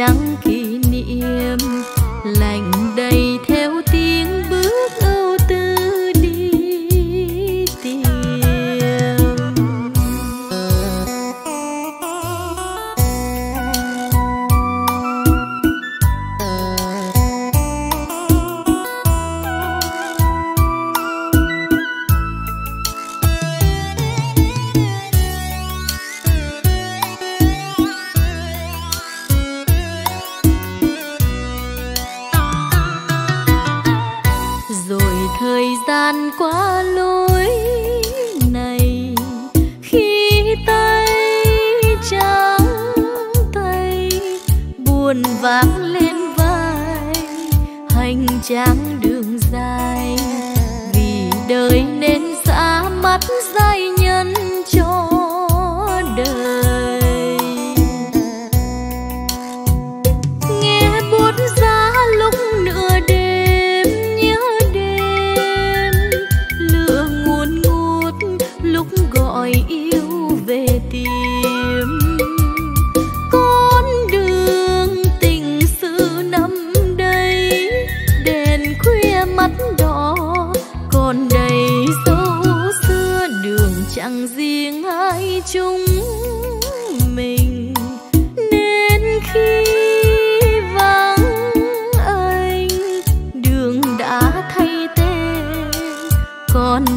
想。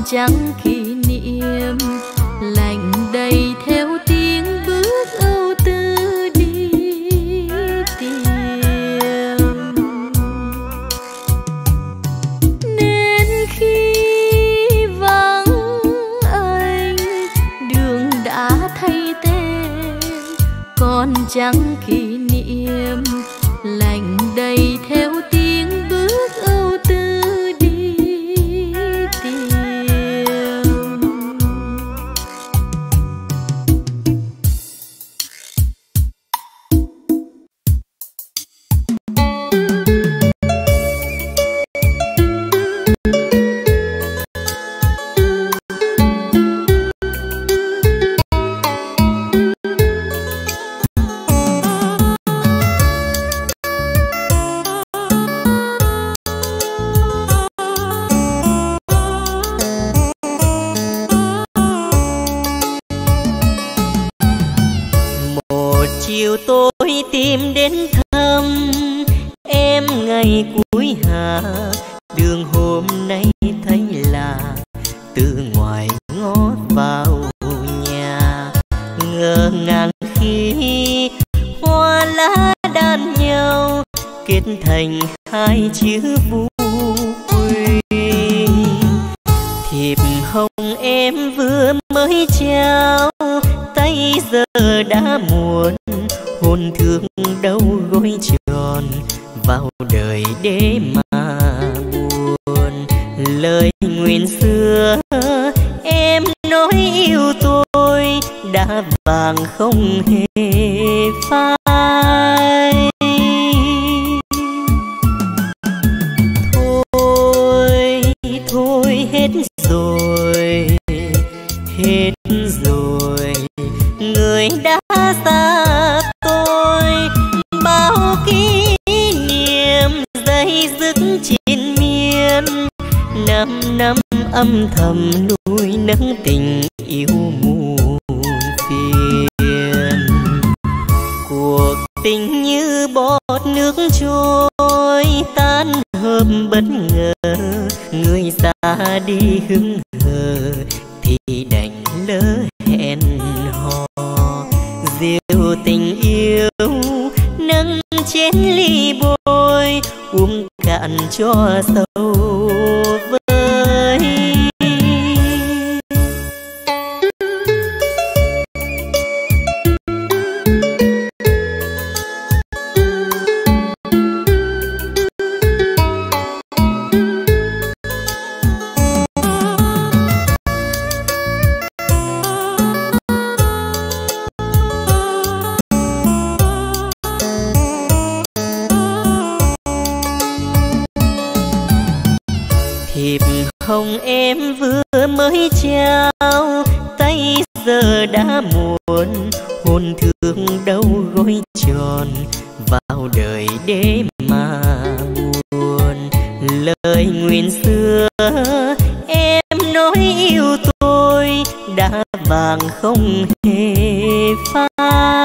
trắng kỷ niệm. Lạnh đầy theo tiếng bước âu tư đi tìm. Nên khi vắng anh, đường đã thay tên, còn chẳng ngày cuối hạ. Đường hôm nay thấy là từ ngoài ngót vào nhà. Ngờ ngàng khi hoa lá đan nhau, kết thành hai chữ vui. Thiệp hồng em vừa mới trao, tay giờ đã muộn, hồn thương để mà buồn. Lời nguyện xưa, em nói yêu tôi đã vàng không hề phai. Thôi thôi hết rồi hết rồi. Người đã xa say dứt trên miên. Năm năm âm thầm nuôi nấng tình yêu muôn phiền. Cuộc tình như bọt nước trôi tan hợp bất ngờ. Người xa đi hững hờ thì đành lỡ hẹn hò. Diệu tình yêu nâng chén ly bôi dặn cho sâu hồng em vừa mới trao, tay giờ đã muộn. Hồn thương đâu gối tròn, vào đời để mà buồn. Lời nguyện xưa, em nói yêu tôi, đã vàng không hề phai.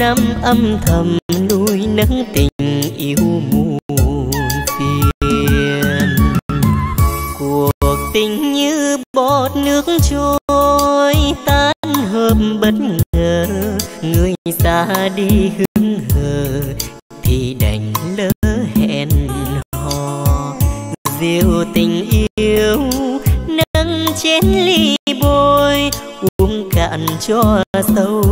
Năm âm thầm nuôi nấng tình yêu muôn phiền. Cuộc tình như bọt nước trôi, tan hợp bất ngờ. Người xa đi hững hờ, thì đành lỡ hẹn hò. Diệu tình yêu nâng chén ly bôi, uống cạn cho sâu.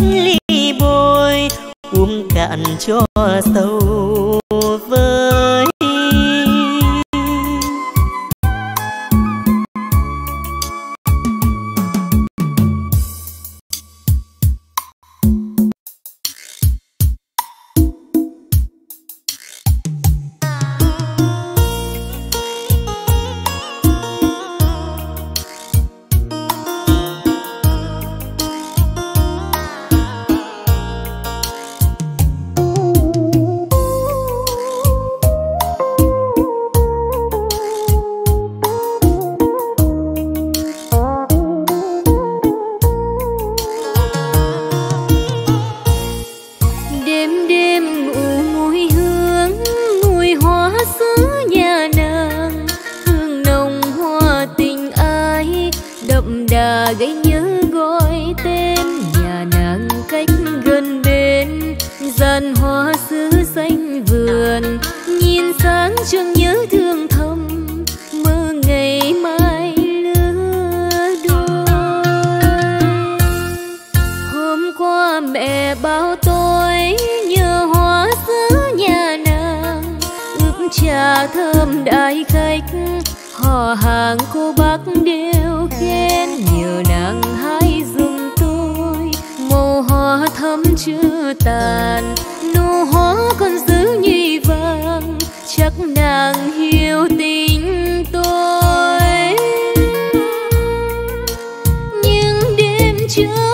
Chén ly bôi uống cạn cho sâu. Mẹ bao tôi nhờ hoa sứ nhà nàng ướp trà thơm đại khách. Họ hàng cô bác đều khen, nhờ nàng hay dùng tôi màu hoa thắm chưa tàn, nụ hoa còn giữ nhụy vàng. Chắc nàng hiểu tình tôi. Những đêm chưa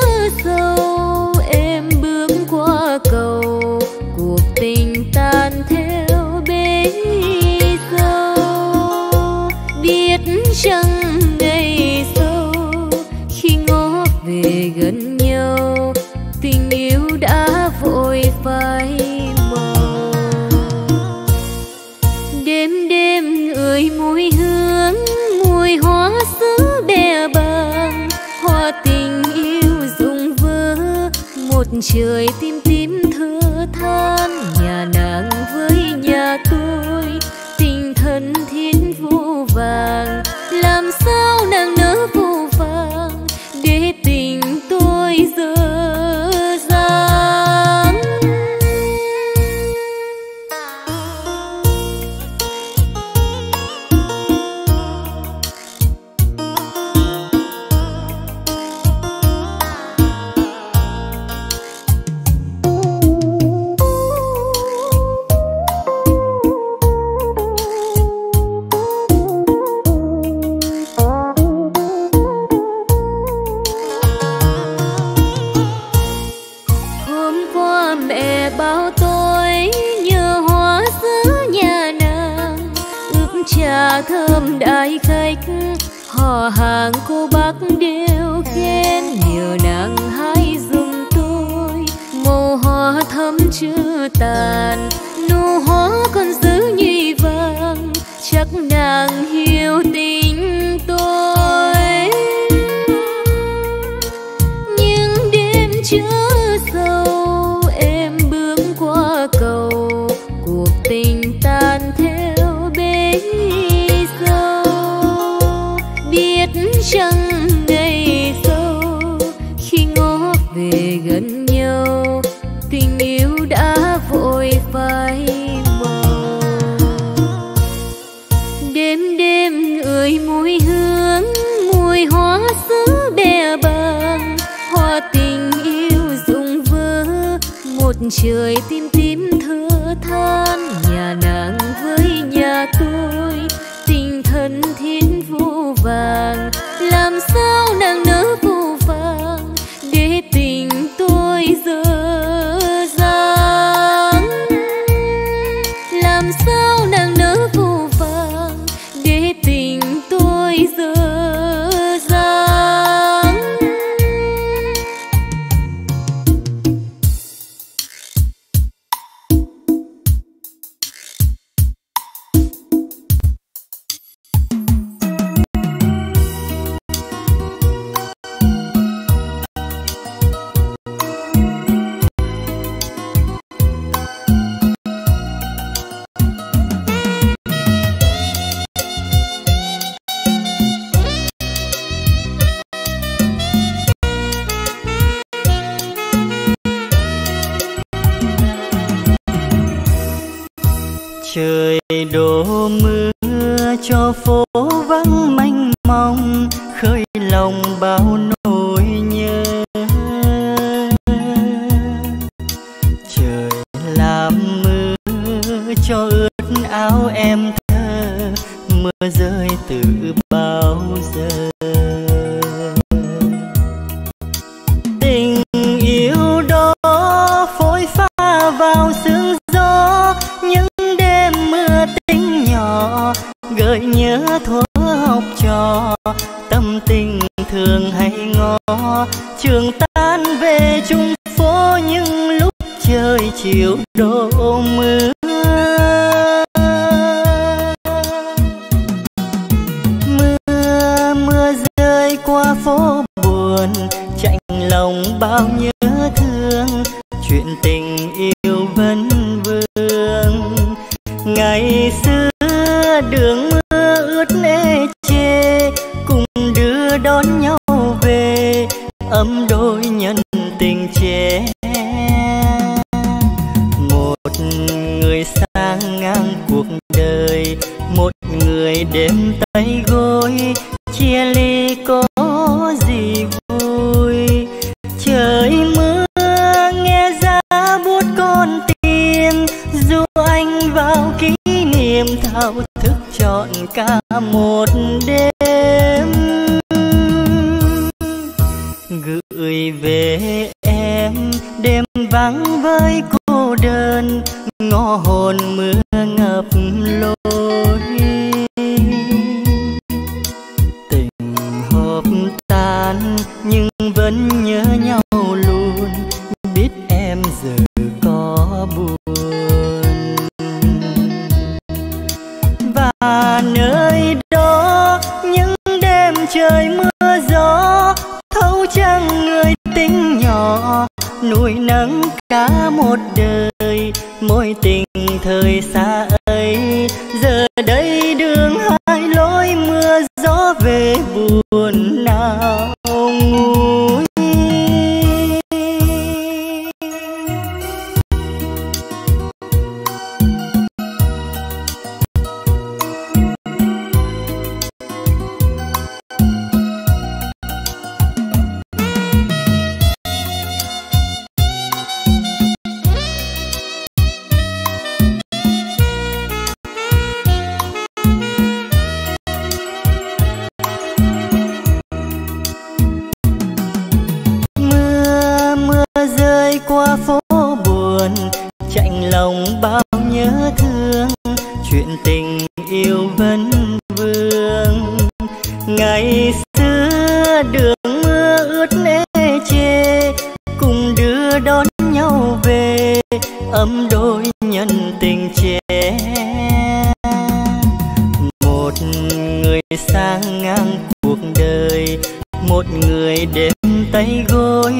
thơm đại khách họ hàng cô bác đều khen Nhiều nàng hay dùng tôi màu hoa thắm chưa tàn, nụ hoa còn giữ nhụy vàng, chắc nàng hiểu tình tôi. Những đêm chưa trời tim tím thưa than, nhà nàng với nhà tôi, tình thân thiên vô vàng cho phố vắng manh mong khơi lòng bao nỗi nhớ. Trời làm mưa cho ướt áo em thơ, mưa rơi từ bao gợi nhớ thuở học trò, tâm tình thường hay ngó. Trường tan về chung phố những lúc trời chiều đổ mưa. Mưa mưa rơi qua phố buồn, chạnh lòng bao nhiêu cả một đêm. Gửi về em đêm vắng với cô đơn, ngõ hồn mưa ngập lối. Tính nhỏ nuôi nấng cả một đời. Mối tình thời xa qua phố buồn, chạnh lòng bao nhớ thương, chuyện tình yêu vẫn vương. Ngày xưa đường mưa ướt nê chê, cùng đưa đón nhau về, ấm đôi nhân tình trẻ. Một người sang ngang cuộc đời, một người đêm tay gối,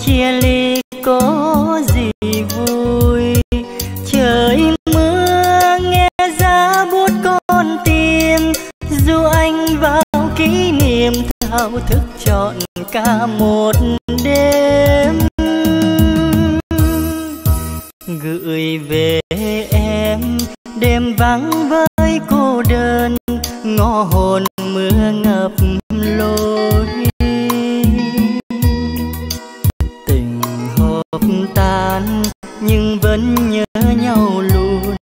chia ly có gì vui. Trời mưa nghe giá buốt con tim. Dù anh vào kỷ niệm thao thức trọn cả một đêm. Gửi về em đêm vắng với cô đơn. Ngõ hồn mưa ngập tan, nhưng vẫn nhớ nhau luôn.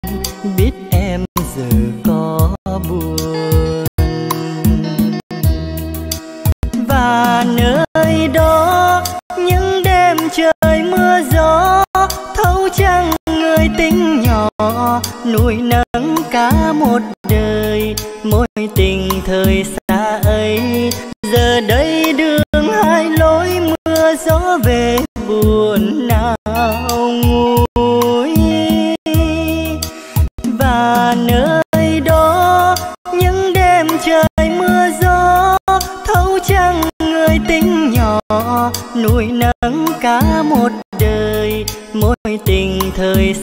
Biết em giờ có buồn. Và nơi đó, những đêm trời mưa gió, thấu trăng người tính nhỏ, nuôi nấng cả một đời. Mối tình thời xa ấy, giờ đây đưa tính nhỏ nuôi nấng cả một đời. Mối tình thời